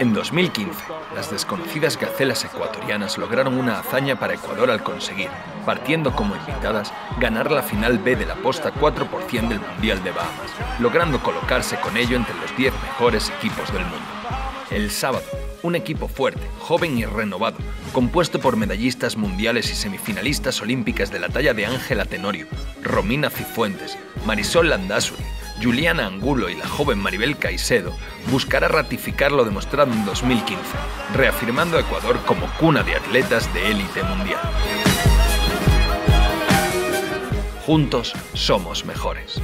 En 2015, las desconocidas gacelas ecuatorianas lograron una hazaña para Ecuador al conseguir, partiendo como invitadas, ganar la final B de la posta 4% del Mundial de Bahamas, logrando colocarse con ello entre los 10 mejores equipos del mundo. El sábado, un equipo fuerte, joven y renovado, compuesto por medallistas mundiales y semifinalistas olímpicas de la talla de Ángela Tenorio, Romina Cifuentes, Marisol Landazuri, Juliana Angulo y la joven Maribel Caicedo buscará ratificar lo demostrado en 2015, reafirmando a Ecuador como cuna de atletas de élite mundial. Juntos somos mejores.